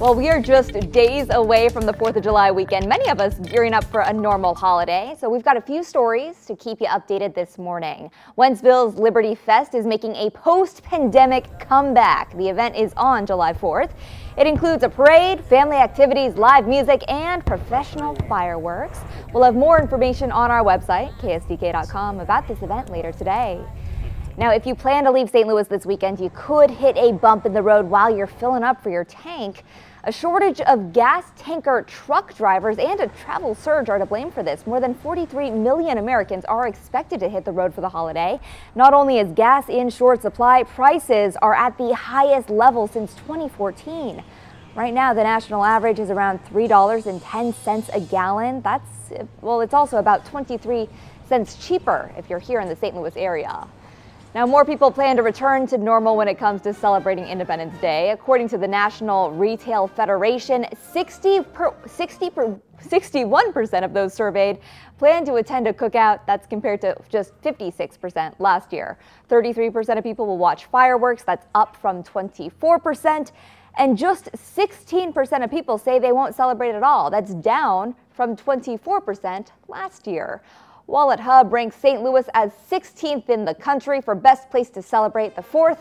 Well, we are just days away from the 4th of July weekend. Many of us gearing up for a normal holiday. So we've got a few stories to keep you updated this morning. Wentzville's Liberty Fest is making a post-pandemic comeback. The event is on July 4th. It includes a parade, family activities, live music, and professional fireworks. We'll have more information on our website, ksdk.com, about this event later today. Now, if you plan to leave St. Louis this weekend, you could hit a bump in the road while you're filling up for your tank. A shortage of gas tanker truck drivers and a travel surge are to blame for this. More than 43 million Americans are expected to hit the road for the holiday. Not only is gas in short supply, prices are at the highest level since 2014. Right now, the national average is around $3.10 a gallon. That's, well, it's also about 23 cents cheaper if you're here in the St. Louis area. Now, more people plan to return to normal when it comes to celebrating Independence Day. According to the National Retail Federation, 60 per, 60 per, 61% of those surveyed plan to attend a cookout. That's compared to just 56% last year. 33% of people will watch fireworks. That's up from 24%. And just 16% of people say they won't celebrate at all. That's down from 24% last year. WalletHub ranks St. Louis as 16th in the country for best place to celebrate the 4th.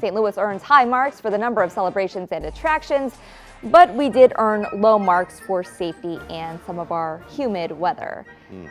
St. Louis earns high marks for the number of celebrations and attractions, but we did earn low marks for safety and some of our humid weather. Mm.